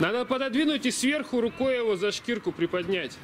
Надо пододвинуть и сверху рукой его за шкирку приподнять.